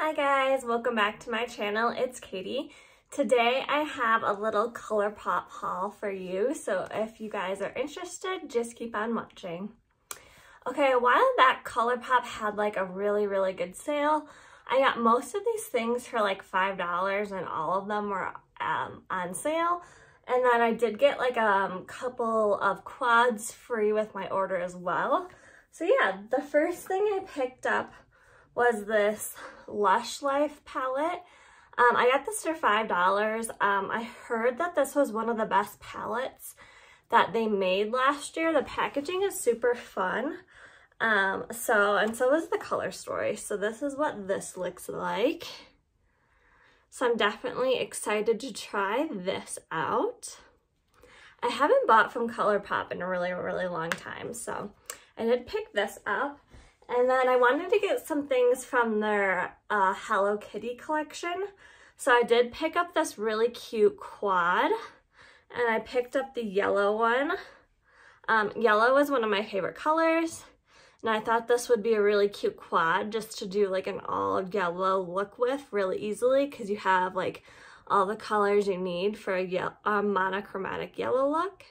Hi guys, welcome back to my channel. It's Katie. Today I have a little ColourPop haul for you, so if you guys are interested, just keep on watching. Okay, a while back ColourPop had like a really, really good sale. I got most of these things for like $5 and all of them were um, on sale. And then I did get like a um, couple of quads free with my order as well. So yeah, the first thing I picked up was this Lush Life palette. Um, I got this for $5. Um, I heard that this was one of the best palettes that they made last year. The packaging is super fun. Um, so, and so is the color story. So this is what this looks like. So I'm definitely excited to try this out. I haven't bought from ColourPop in a really, really long time. So I did pick this up. And then I wanted to get some things from their uh, Hello Kitty collection. So I did pick up this really cute quad and I picked up the yellow one. Um, yellow is one of my favorite colors. And I thought this would be a really cute quad just to do like an all yellow look with really easily because you have like all the colors you need for a, a monochromatic yellow look.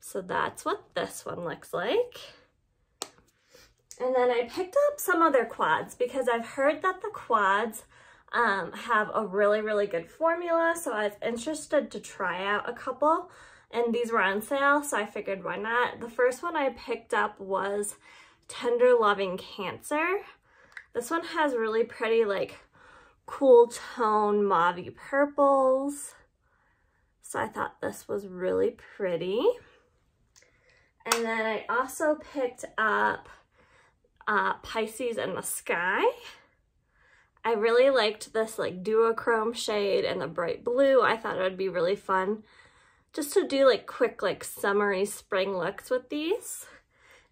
So that's what this one looks like. And then I picked up some other quads because I've heard that the quads um, have a really, really good formula. So I was interested to try out a couple and these were on sale. So I figured why not? The first one I picked up was Tender Loving Cancer. This one has really pretty like cool tone mauve purples. So I thought this was really pretty. And then I also picked up uh, Pisces in the Sky. I really liked this like duochrome shade and the bright blue. I thought it would be really fun just to do like quick like summery spring looks with these.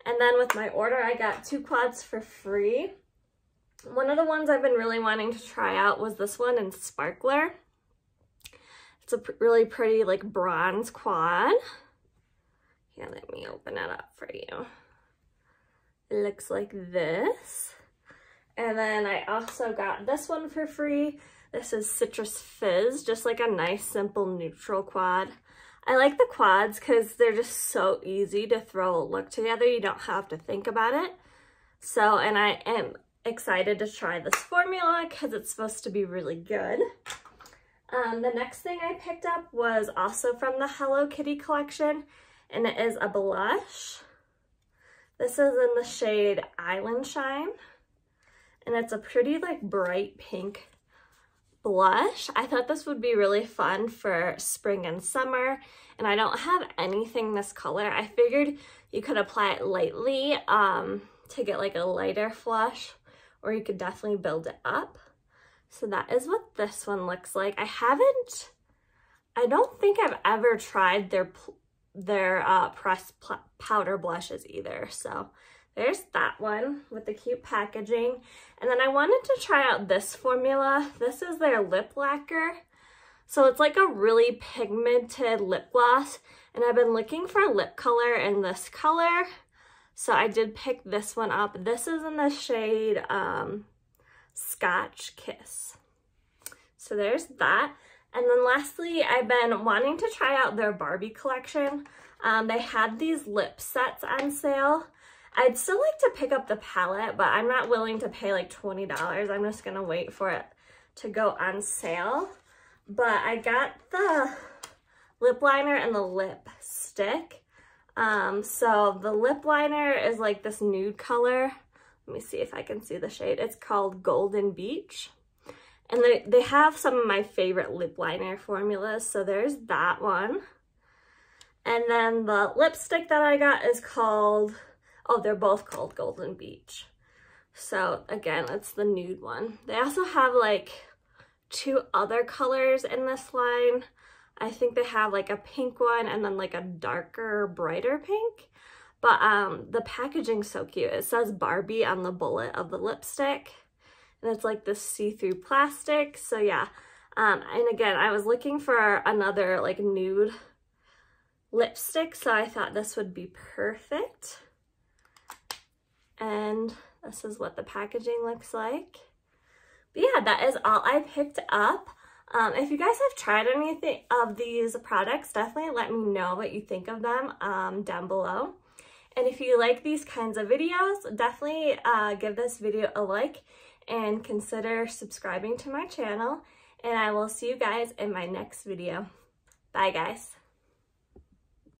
And then with my order, I got two quads for free. One of the ones I've been really wanting to try out was this one in Sparkler. It's a really pretty like bronze quad. Here, let me open it up for you. Looks like this. And then I also got this one for free. This is Citrus Fizz, just like a nice, simple, neutral quad. I like the quads because they're just so easy to throw a look together. You don't have to think about it. So, and I am excited to try this formula because it's supposed to be really good. Um, the next thing I picked up was also from the Hello Kitty collection, and it is a blush. This is in the shade Island Shine. And it's a pretty like bright pink blush. I thought this would be really fun for spring and summer. And I don't have anything this color. I figured you could apply it lightly um, to get like a lighter flush or you could definitely build it up. So that is what this one looks like. I haven't, I don't think I've ever tried their their uh, pressed powder blushes either. So there's that one with the cute packaging. And then I wanted to try out this formula. This is their lip lacquer. So it's like a really pigmented lip gloss. And I've been looking for lip color in this color. So I did pick this one up. This is in the shade um, Scotch Kiss. So there's that. And then lastly, I've been wanting to try out their Barbie collection. Um, they had these lip sets on sale. I'd still like to pick up the palette, but I'm not willing to pay like $20. I'm just gonna wait for it to go on sale. But I got the lip liner and the lip stick. Um, so the lip liner is like this nude color. Let me see if I can see the shade. It's called Golden Beach. And they, they have some of my favorite lip liner formulas. So there's that one. And then the lipstick that I got is called, oh, they're both called Golden Beach. So again, it's the nude one. They also have like two other colors in this line. I think they have like a pink one and then like a darker, brighter pink. But um, the packaging's so cute. It says Barbie on the bullet of the lipstick and it's like this see-through plastic. So yeah, um, and again, I was looking for another like nude lipstick, so I thought this would be perfect. And this is what the packaging looks like. But yeah, that is all I picked up. Um, if you guys have tried anything of these products, definitely let me know what you think of them um, down below. And if you like these kinds of videos, definitely uh, give this video a like and consider subscribing to my channel. And I will see you guys in my next video. Bye guys.